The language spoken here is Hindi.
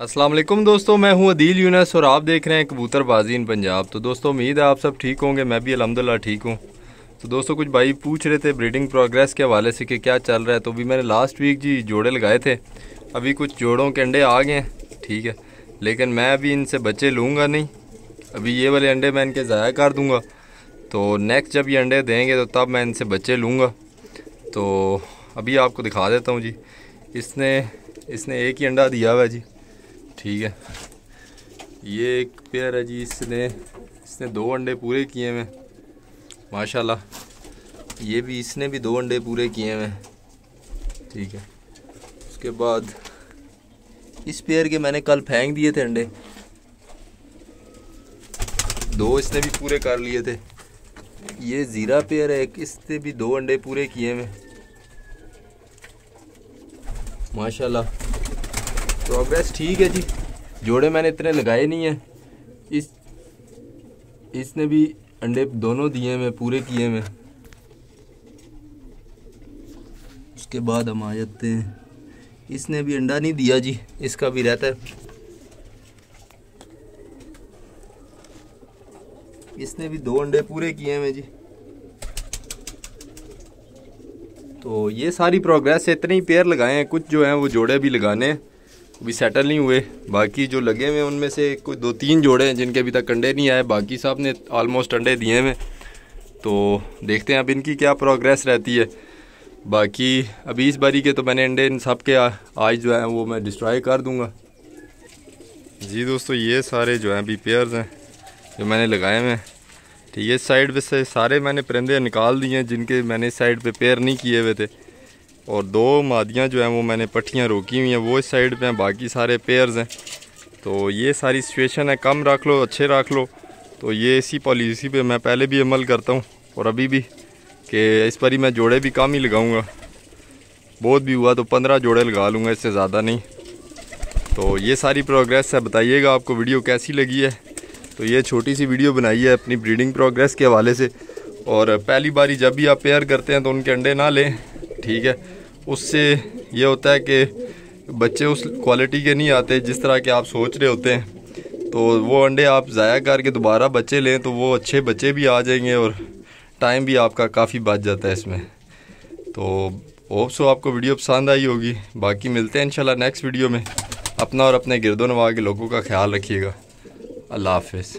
वालेकुम दोस्तों, मैं हूँ अदील यूनस और आप देख रहे हैं कबूतरबाजी इन पंजाब। तो दोस्तों, उम्मीद है आप सब ठीक होंगे, मैं भी अलहमदिल्ला ठीक हूँ। तो दोस्तों, कुछ भाई पूछ रहे थे ब्रीडिंग प्रोग्रेस के हवाले से कि क्या चल रहा है तो अभी मैंने लास्ट वीक जी जोड़े लगाए थे। अभी कुछ जोड़ों के अंडे आ गए हैं, ठीक है। लेकिन मैं अभी इनसे बच्चे लूँगा नहीं। अभी ये वाले अंडे मैं इनके ज़ाया कर दूँगा। तो नेक्स्ट जब ये अंडे देंगे तो तब मैं इनसे बच्चे लूँगा। तो अभी आपको दिखा देता हूँ जी। इसने इसने एक ही अंडा दिया हुआ जी। ठीक है। ये एक पेयर है जी इसने इसने दो अंडे पूरे किए हुए। माशाल्लाह। ये भी, इसने भी दो अंडे पूरे किए हुए। ठीक है। उसके बाद, इस पेयर के मैंने कल फेंक दिए थे अंडे। दो इसने भी पूरे कर लिए थे। ये ज़ीरा पेयर है, एक इसने भी दो अंडे पूरे किए हुए। माशाल्लाह। प्रोग्रेस ठीक है जी। जोड़े मैंने इतने लगाए नहीं हैं। इस, इसने भी अंडे दोनों दिए में पूरे किए में उसके बाद हम आ जाते हैं। इसने भी अंडा नहीं दिया जी, इसका भी रहता है। इसने भी दो अंडे पूरे किए हैं जी। तो ये सारी प्रोग्रेस इतने ही पेयर लगाए हैं। कुछ जो हैं वो जोड़े भी लगाने हैं। अभी सेटल नहीं हुए। बाकी जो लगे हुए उनमें से कोई दो तीन जोड़े हैं, जिनके अभी तक अंडे नहीं आए। बाकी साहब ने ऑलमोस्ट अंडे दिए हुए। तो देखते हैं अब इनकी क्या प्रोग्रेस रहती है। बाकी अभी इस बारी के तो मैंने अंडे इन सब के आज जो है, वो मैं डिस्ट्रॉय कर दूँगा। जी दोस्तों, ये सारे जो हैं अभी पेयर्स हैं, जो मैंने लगाए हुए हैं। ठीक है, इस साइड पे से सारे मैंने परिंदे निकाल दिए हैं, जिनके मैंने इस साइड पे पेयर नहीं किए हुए थे। और दो मादियाँ जो हैं वो मैंने पट्टियाँ रोकी हुई हैं, वो इस साइड पे हैं, बाकी सारे पेयर्स हैं। तो ये सारी सिचुएशन है, कम रख लो, अच्छे रख लो। तो ये इसी पॉलिसी पे मैं पहले भी अमल करता हूँ, और अभी भी कि इस पर ही मैं जोड़े भी कम ही लगाऊँगा। बहुत भी हुआ तो पंद्रह जोड़े लगा लूँगा, इससे ज़्यादा नहीं। तो ये सारी प्रोग्रेस है, बताइएगा आपको वीडियो कैसी लगी है। तो ये छोटी सी वीडियो बनाई है अपनी ब्रीडिंग प्रोग्रेस के हवाले से। और पहली बारी जब भी आप पेयर करते हैं तो उनके अंडे ना लें। ठीक है। उससे ये होता है कि बच्चे उस क्वालिटी के नहीं आते जिस तरह के आप सोच रहे होते हैं। तो वो अंडे आप ज़ाया करके दोबारा बच्चे लें तो वो अच्छे बच्चे भी आ जाएँगे और टाइम भी आपका काफ़ी बच जाता है इसमें। तो होप सो आपको वीडियो पसंद आई होगी। बाकी मिलते हैं इंशाल्लाह नेक्स्ट वीडियो में। अपना और अपने गिरदो नवा के लोगों का ख्याल रखिएगा। अल्लाह हाफिज़।